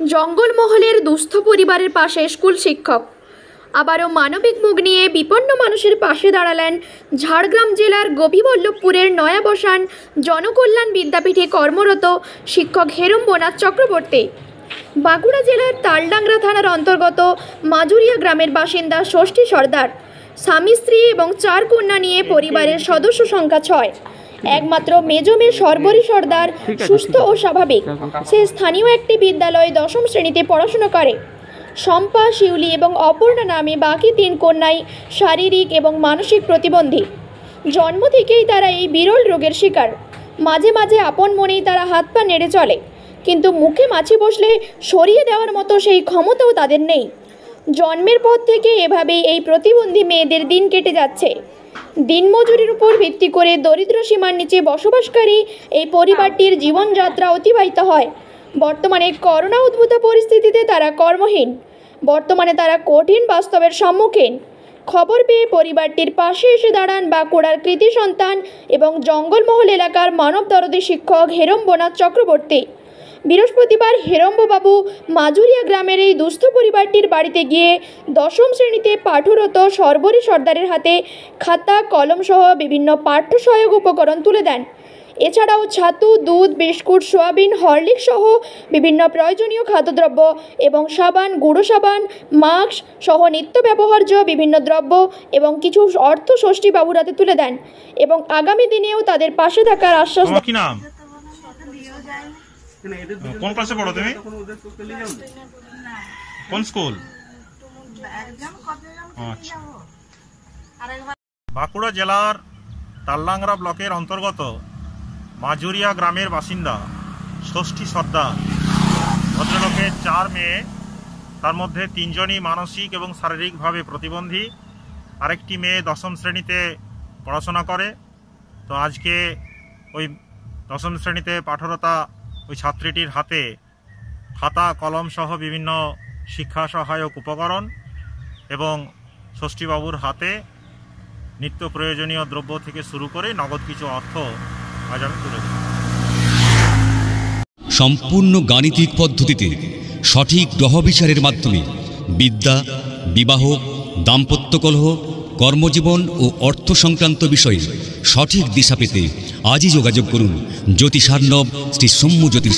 জঙ্গলমহলের দুস্থ পরিবারের পাশে স্কুল শিক্ষক। আবারও মানবিক মুখ নিয়ে বিপন্ন মানুষের পাশে দাঁড়ালেন ঝাড়গ্রাম জেলার গোপীবল্লভপুরের নয়াবসান জনকল্যাণ বিদ্যাপীঠে কর্মরত শিক্ষক হেরম্বনাথ চক্রবর্তী। বাঁকুড়া জেলার তালডাংরা থানার অন্তর্গত মাজুরিয়া গ্রামের বাসিন্দা ষষ্ঠী সর্দার। স্বামী, স্ত্রী এবং চার কন্যা নিয়ে পরিবারের সদস্য সংখ্যা ছয়। একমাত্র মেজো মেয়ে। সর্বরী সর্দার সুস্থ ও স্বাভাবিক। সে স্থানীয় একটি বিদ্যালয়ে দশম শ্রেণীতে পড়াশোনা করে। শম্পা শিউলি এবং অপর্ণা নামে বাকি তিন কন্যাই শারীরিক এবং মানসিক প্রতিবন্ধী। জন্ম থেকেই তারা এই বিরল রোগের শিকার। মাঝে মাঝে আপন মনেই তারা হাত পা নেড়ে চলে। কিন্তু মুখে মাছি বসলে সরিয়ে দেওয়ার মতো সেই ক্ষমতাও তাদের নেই। জন্মের পর থেকে এভাবেই এই প্রতিবন্ধী মেয়েদের দিন কেটে যাচ্ছে। দিনমজুরির উপর ভিত্তি করে দরিদ্র সীমার নিচে বসবাসকারী এই পরিবারটির জীবনযাত্রা অতিবাহিত হয়। বর্তমানে করোনা উদ্ভূত পরিস্থিতিতে তারা কর্মহীন। বর্তমানে তারা কঠিন বাস্তবের সম্মুখীন। খবর পেয়ে পরিবারটির পাশে এসে দাঁড়ান বাঁকুড়ার কৃতি সন্তান এবং জঙ্গলমহল এলাকার মানব দরদী শিক্ষক হেরম্বনাথ চক্রবর্তী। বৃহস্পতিবার হেরম্ববাবু মাজুরিয়া গ্রামের এই দুস্থ পরিবারটির বাড়িতে গিয়ে দশম শ্রেণীতে পাঠরত সর্বরী সর্দারের হাতে খাতা কলম সহ বিভিন্ন পাঠ্য সহায়ক উপকরণ তুলে দেন। এছাড়াও ছাতু দুধ বিস্কুট সোয়াবিন হরলিক্স সহ বিভিন্ন প্রয়োজনীয় খাদ্যদ্রব্য এবং সাবান গুঁড়ো সাবান মাস্ক সহ নিত্য ব্যবহার্য বিভিন্ন দ্রব্য এবং কিছু অর্থ ষষ্ঠী বাবুর হাতে তুলে দেন এবং আগামী দিনেও তাদের পাশে থাকার আশ্বাস কোন ক্লাসে পড়ো তুমি? কোন স্কুল আচ্ছা। বাঁকুড়া জেলার তাল্লাংরা ব্লকের অন্তর্গত মাজুরিয়া গ্রামের বাসিন্দা ষষ্ঠী সর্দার। ভদ্রলোকের চার মেয়ে তার মধ্যে তিনজনই মানসিক এবং শারীরিকভাবে প্রতিবন্ধী। আরেকটি মেয়ে দশম শ্রেণীতে পড়াশোনা করে। তো আজকে ওই দশম শ্রেণীতে পাঠরতা ওই ছাত্রীটির হাতে খাতা কলম সহ বিভিন্ন শিক্ষা সহায়ক উপকরণ এবং ষষ্ঠীবাবুর হাতে নিত্য প্রয়োজনীয় দ্রব্য থেকে শুরু করে নগদ কিছু অর্থ আজ তুলে সম্পূর্ণ গাণিতিক পদ্ধতিতে সঠিক গ্রহ বিচারের মাধ্যমে বিদ্যা, বিবাহ, দাম্পত্য কলহ, কর্মজীবন ও অর্থ সংক্রান্ত বিষয়ে সঠিক দিশা পেতে আজই যোগাযোগ করুন। জ্যোতিষার্ণব শ্রী সৌম্য জ্যোতিষ